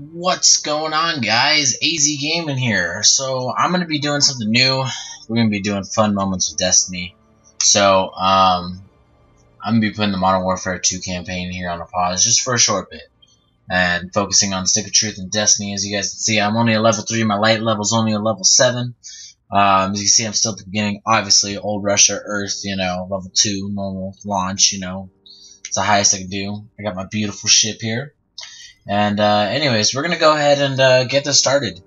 What's going on, guys? AZ Gaming here. So, I'm going to be doing something new. We're going to be doing fun moments with Destiny. So, um, I'm going to be putting the Modern Warfare 2 campaign here on a pause just for a short bit. And focusing on Stick of Truth and Destiny. As you guys can see, I'm only a level 3. My light level's only a level 7. Um, as you can see, I'm still at the beginning. Obviously, Old Russia, Earth, you know, level 2, normal launch, you know. It's the highest I can do. I got my beautiful ship here. And, uh, anyways, we're going to go ahead and uh, get this started.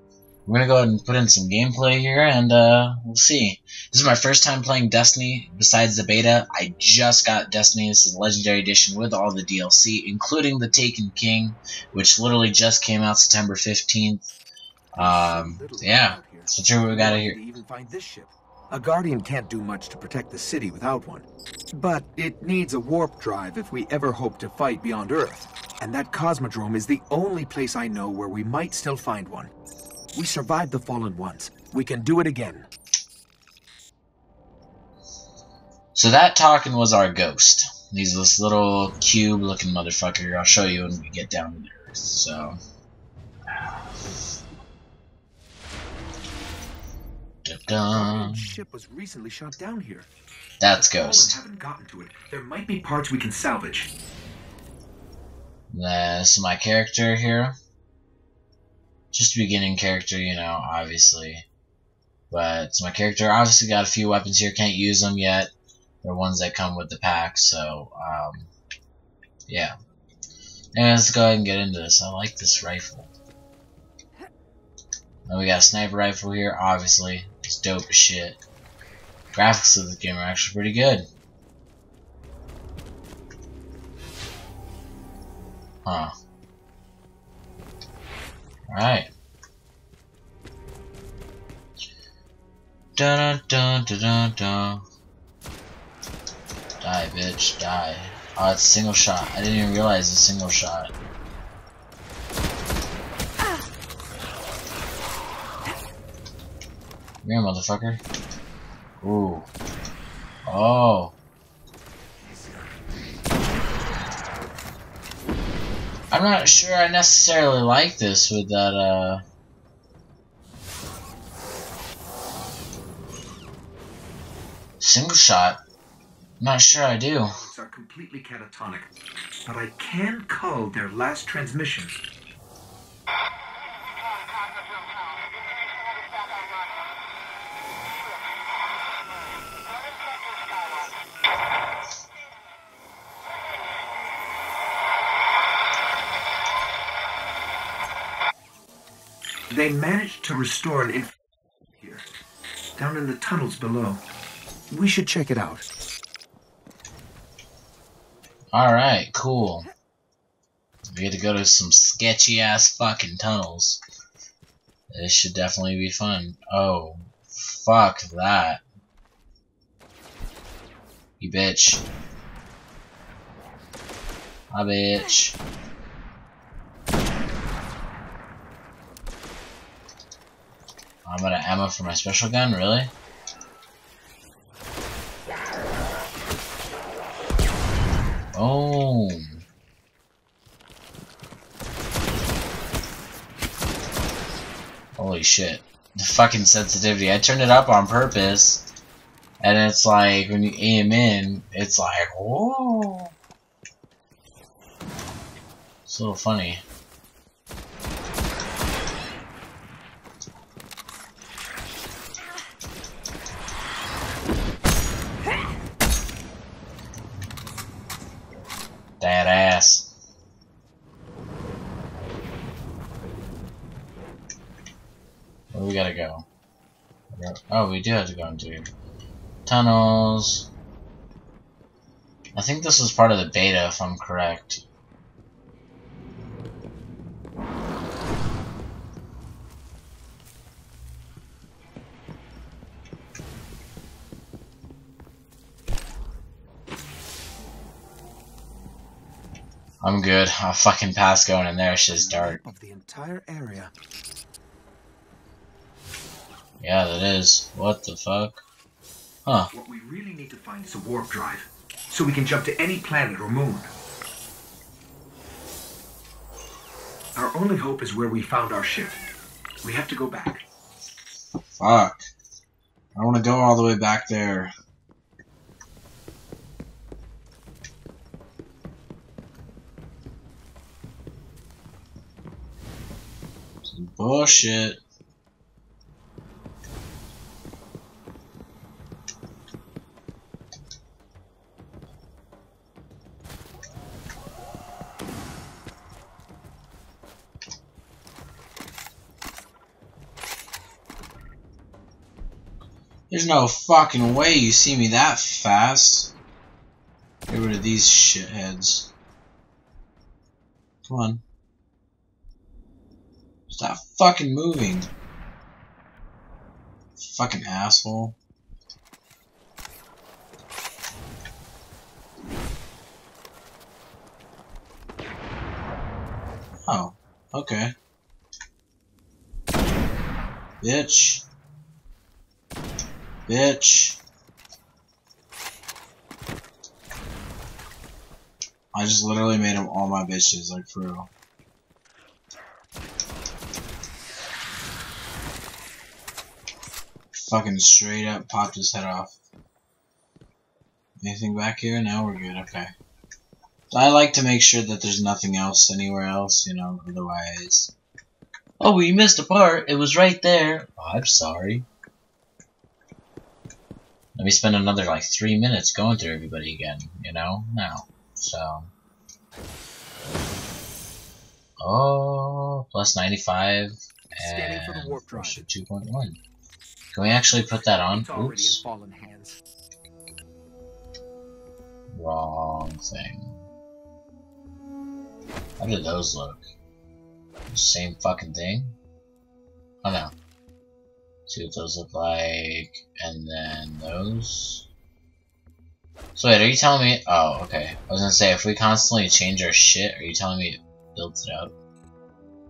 We're going to go ahead and put in some gameplay here, and uh, we'll see. This is my first time playing Destiny besides the beta. I just got Destiny. This is Legendary Edition with all the DLC, including the Taken King, which literally just came out September 15th. Um, yeah, so what we got here. Even find this ship. A Guardian can't do much to protect the city without one. But it needs a warp drive if we ever hope to fight beyond Earth. And that Cosmodrome is the only place I know where we might still find one. We survived the Fallen once. We can do it again. So that talking was our ghost. He's this little cube-looking motherfucker. I'll show you when we get down to the Earth. So... Ship was recently shot down here. That's Ghost. haven't gotten to it. There might be parts we can salvage. This is my character here. Just beginning character, you know, obviously. But my character. Obviously got a few weapons here. Can't use them yet. They're ones that come with the pack, so, um, yeah. And let's go ahead and get into this. I like this rifle. We got a sniper rifle here, obviously. It's dope as shit. Graphics of the game are actually pretty good. Huh. Alright. Dun dun dun dun dun. Die, bitch, die. Oh, it's single shot. I didn't even realize it's a single shot. Come here, motherfucker. Ooh. Oh. I'm not sure I necessarily like this with that, uh... Single shot. I'm not sure I do. Are completely catatonic, but I can cull their last transmission. They managed to restore an inf here, down in the tunnels below. We should check it out. Alright, cool. We get to go to some sketchy ass fucking tunnels. This should definitely be fun. Oh, fuck that. You bitch. Hi, bitch. I'm out of ammo for my special gun, really? Oh. Holy shit. The fucking sensitivity. I turned it up on purpose. And it's like, when you aim in, it's like, whoa. It's a little funny. Go? Oh, we do have to go into tunnels. I think this was part of the beta, if I'm correct. I'm good. I'll fucking pass going in there. Shit's dark. Of the entire area. Yeah, that is. What the fuck? Huh. What we really need to find is a warp drive, so we can jump to any planet or moon. Our only hope is where we found our ship. We have to go back. Fuck. I want to go all the way back there. Some bullshit. There's no fucking way you see me that fast. Get rid of these shitheads. Come on. Stop fucking moving. Fucking asshole. Oh, okay. Bitch. Bitch. I just literally made them all my bitches, like for real. Fucking straight up popped his head off. Anything back here? No, we're good, okay. I like to make sure that there's nothing else anywhere else, you know, otherwise. Oh, we missed a part. It was right there. Oh, I'm sorry. Let me spend another like three minutes going through everybody again, you know? Now. So. Oh, plus 95 Scanning for the and warp drive. 2.1. Can we actually put that on? Oops. Wrong thing. How did those look? Same fucking thing? Oh no. See what those look like, and then those. So wait, are you telling me? Oh, okay. I was gonna say if we constantly change our shit, are you telling me it builds it up?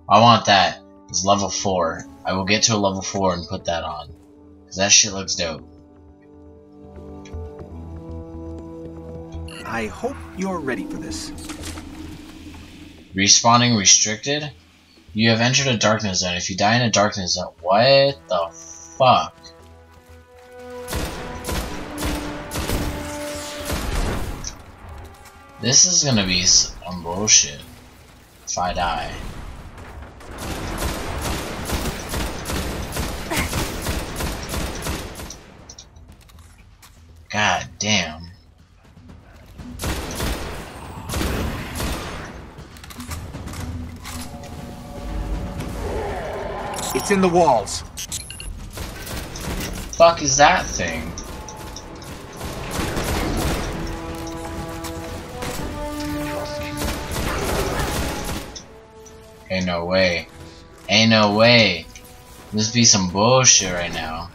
I want that. It's level four. I will get to a level four and put that on, cause that shit looks dope. I hope you're ready for this. Respawning restricted? You have entered a darkness zone. If you die in a darkness zone, what the fuck? This is gonna be some bullshit if I die. God damn. It's in the walls. Fuck is that thing? Ain't no way. Ain't no way. This be some bullshit right now.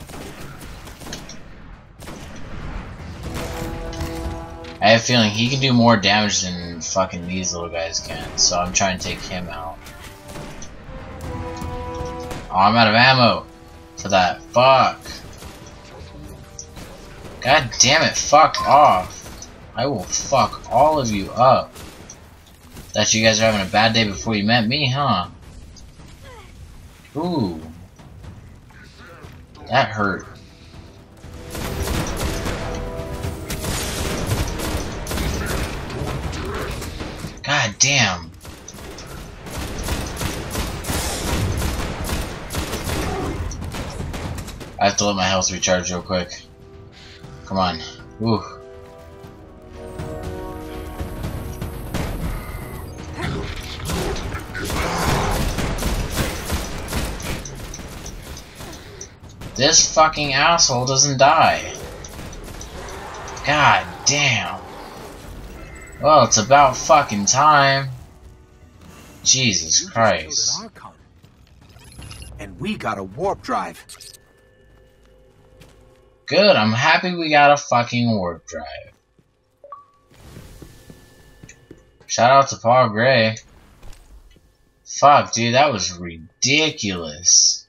I have a feeling he can do more damage than fucking these little guys can, so I'm trying to take him out. Oh, I'm out of ammo for that. Fuck. God damn it, fuck off. I will fuck all of you up. That you guys are having a bad day before you met me, huh? Ooh. That hurt. God damn. I have to let my health recharge real quick. Come on. Woo. This fucking asshole doesn't die. God damn. Well, it's about fucking time. Jesus Christ. killed an Archon. And we got a warp drive. Good, I'm happy we got a fucking warp drive. Shout out to Paul Gray. Fuck, dude, that was ridiculous.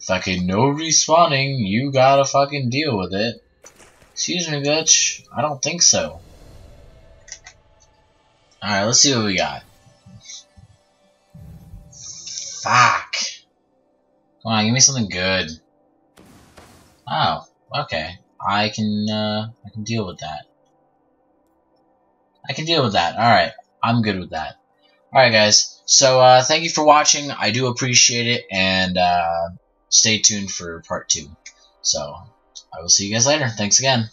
Fucking no respawning, you gotta fucking deal with it. Excuse me, bitch. I don't think so. Alright, let's see what we got. Fuck. Come on, give me something good. Oh, okay. I can, uh, I can deal with that. I can deal with that. Alright, I'm good with that. Alright, guys. So, uh, thank you for watching. I do appreciate it, and, uh, stay tuned for part two. So, I will see you guys later. Thanks again.